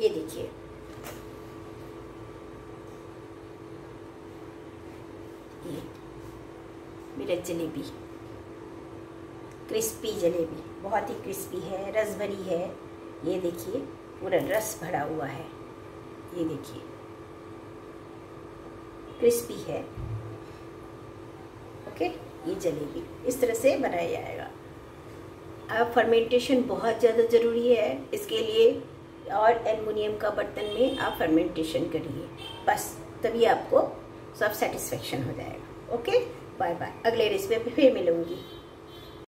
ये देखिए। मेरा जलेबी। क्रिस्पी जलेबी, बहुत ही क्रिस्पी है रस भरी है। ये देखिए, पूरा रस भरा हुआ है। ये देखिए। क्रिस्पी है। ओके, ये जलेबी इस तरह से बनाया जाएगा। अब फर्मेंटेशन बहुत ज़्यादा ज़रूरी है, इसके लिए और एलमोनियम का बर्तन में आप फर्मेंटेशन करिए। बस, तभी आपको सब सेटिस्फेक्शन हो जाएगा। ओके बाय बाय अगले रेसिपी पे फिर मिलूँगी।